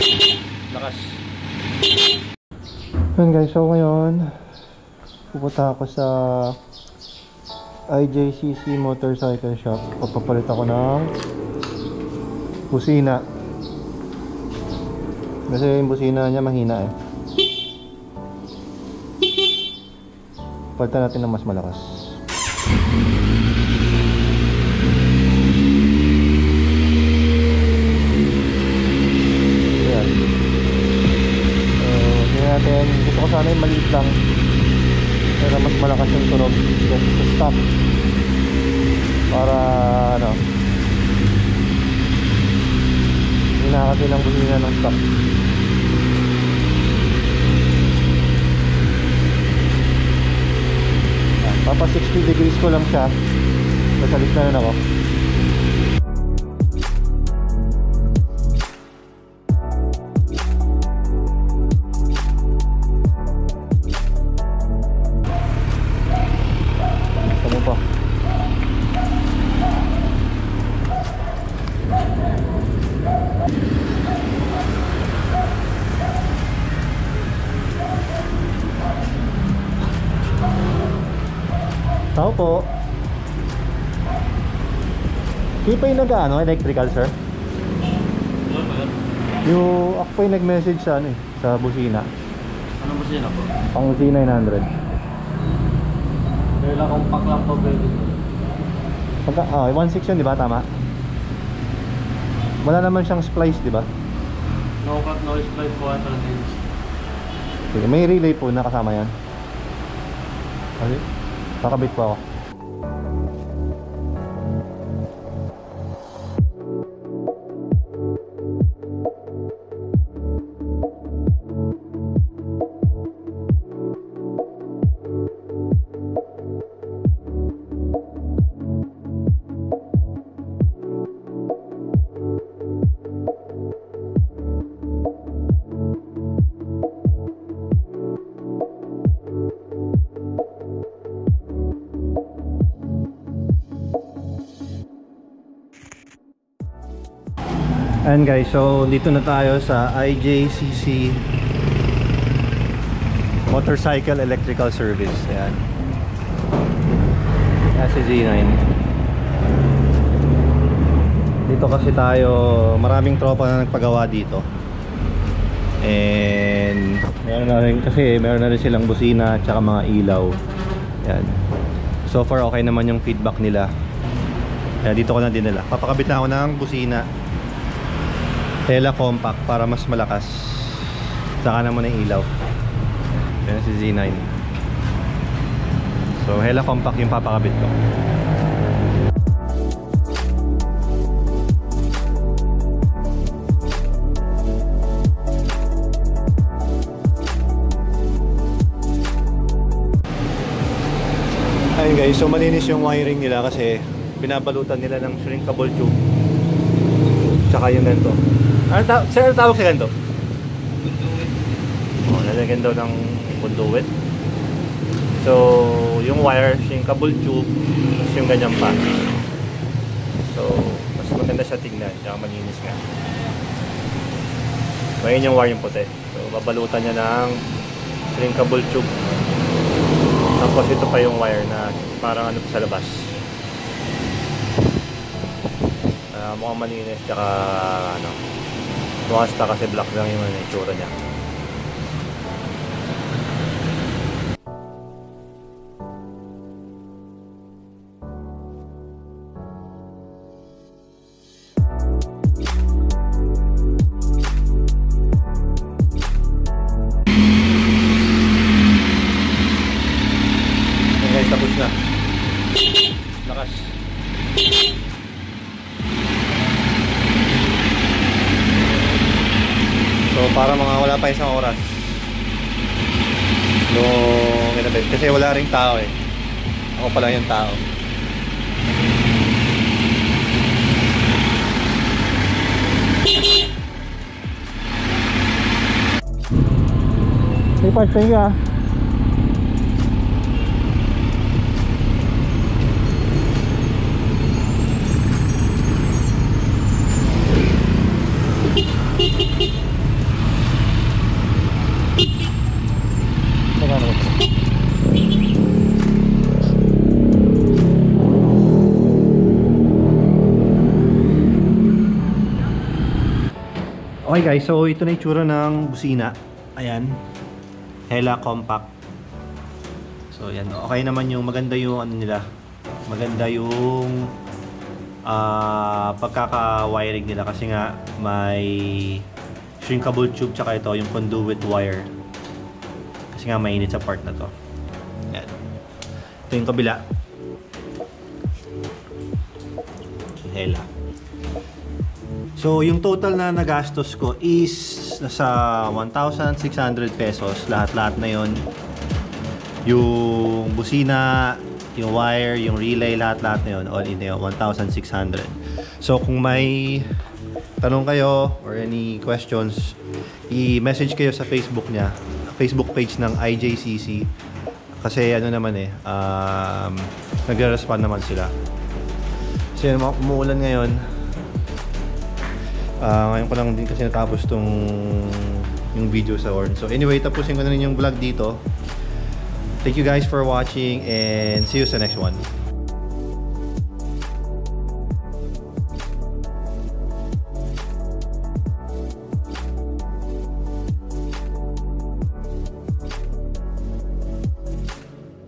Lakas. Yun guys, so ngayon pupunta ako sa IJCC Motorcycle Shop. Papapalit ako ng busina. Kasi yung busina niya mahina eh. Palitan natin ng mas malakas. Ayan. So, tingnan natin. Gusto ko sana yung maliit lang. Pero mas Yes, sa stock. Para, ano, hindi na kasi ng busina ng. Ah, Papa 60 degrees ko lang siya. Nasalis na rin ako. Tao po. Pa yung nag-ano, electrical sir? Yung ako pa yung nag-message sa ano eh, sa busina. Ano ba siya po? Pang C900. Dahil akong paklang po pwede ko. Pagka, ah, 1.6 yun, di ba? Tama? Wala naman siyang splice, di ba? No cut noise plate po at. Sige, may relay po na kasama yan. Okay. Kakabit po ako. And guys, so dito na tayo sa IJCC Motorcycle Electrical Service. Ayan. Ayan si Z9. Dito kasi tayo, maraming tropa na nagpagawa dito. And meron na rin kasi meron na rin silang busina at saka mga ilaw. Ayan. So far okay naman yung feedback nila. Kaya dito ko na dinala. Papakabit na ako ng busina. Tela compact para mas malakas. Saka naman ang ilaw. Yan si Z9. So Hella compact yung papakabit ko. Ayun guys, so malinis yung wiring nila kasi binabalutan nila ng shrinkable tube. Tsaka yung ganito. Ano ta sir, ano tawag sa ganito? Oh, lalagyan daw ng conduit. So, yung wire, shrinkable tube, tapos yung ganyan pa. So, mas maganda siya tingnan, tsaka malinis nga. Ngayon yung wire yung puti. So, babalutan niya ng shrinkable tube. Tapos ito pa yung wire na parang ano sa labas. Ah, mukhang malinis tsaka ano. Stock kasi black lang yung ano, itsura niya. Guys, tapos na. Lakas. Para mga wala pa isang oras. Nung kinabit. Kasi wala ring tao eh. Ako pa lang yung tao. Hey, Park, thank you ah. Okay guys, so ito na itsura ng busina. Ayan. Hella compact. So yan, okay naman yung maganda yung ano nila. Maganda yung ah pagkaka-wiring nila kasi nga may shrinkable tube tsaka ito yung conduit wire. Kasi nga mainit sa part na to. Yan. Ito yung kabila. Hela. So, yung total na nagastos ko is nasa 1,600 pesos. Lahat-lahat na yon Yung busina, yung wire, yung relay, lahat-lahat na yun. All in na yun, 1,600. So, kung may tanong kayo or any questions, i-message kayo sa Facebook niya. Facebook page ng IJCC. Kasi ano naman eh, um, nagre-respond naman sila. Ano, umuulan ngayon. Ah, ngayon ko lang din kasi natapos tong yung video sa Horn. So anyway, tapusin ko na rin yung vlog dito. Thank you guys for watching and see you sa next one.